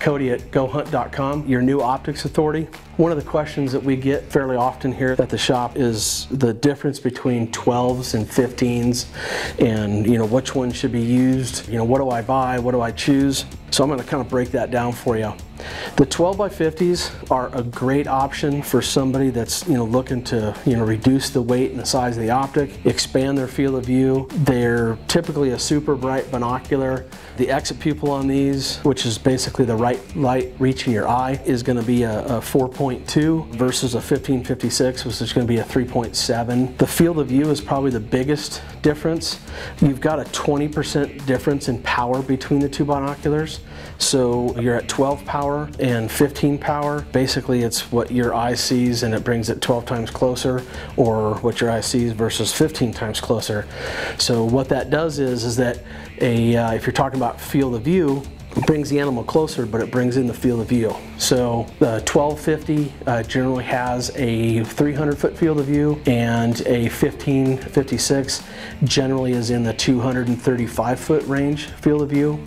Cody at GoHunt.com, your new optics authority. One of the questions that we get fairly often here at the shop is the difference between 12s and 15s and you know which one should be used. You know, what do I buy? What do I choose? So I'm going to kind of break that down for you. The 12 by 50s are a great option for somebody that's you know looking to you know reduce the weight and the size of the optic, expand their field of view. They're typically a super bright binocular. The exit pupil on these, which is basically the right light reaching your eye, is going to be a, a 4.2 versus a 1556, which is going to be a 3.7. The field of view is probably the biggest difference. You've got a 20% difference in power between the two binoculars. So you're at 12 power and 15 power. Basically, it's what your eye sees and it brings it 12 times closer, or what your eye sees versus 15 times closer. So what that does is, is that a, uh, if you're talking about field of view, brings the animal closer, but it brings in the field of view. So the 1250 uh, generally has a 300 foot field of view and a 1556 generally is in the 235 foot range field of view.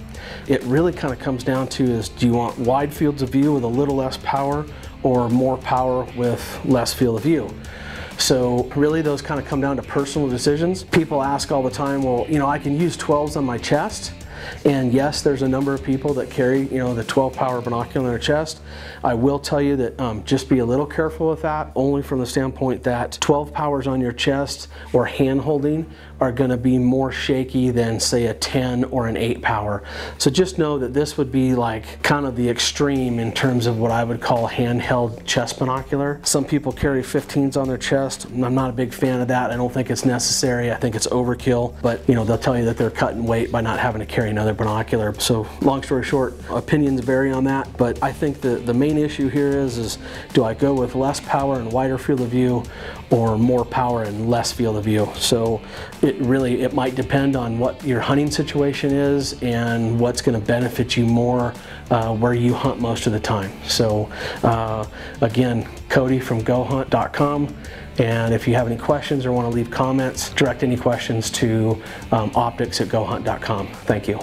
It really kind of comes down to is do you want wide fields of view with a little less power or more power with less field of view? So really those kind of come down to personal decisions. People ask all the time, well, you know, I can use 12s on my chest and yes, there's a number of people that carry, you know, the 12 power binocular in their chest. I will tell you that um, just be a little careful with that, only from the standpoint that 12 powers on your chest or hand holding are going to be more shaky than say a 10 or an 8 power. So just know that this would be like kind of the extreme in terms of what I would call handheld chest binocular. Some people carry 15s on their chest. I'm not a big fan of that. I don't think it's necessary. I think it's overkill, but you know, they'll tell you that they're cutting weight by not having to carry another binocular. So long story short, opinions vary on that, but I think the, the main issue here is, is do I go with less power and wider field of view or more power and less field of view? So it really, it might depend on what your hunting situation is and what's gonna benefit you more uh, where you hunt most of the time. So uh, again, Cody from GoHunt.com. And if you have any questions or want to leave comments, direct any questions to um, optics at gohunt.com. Thank you.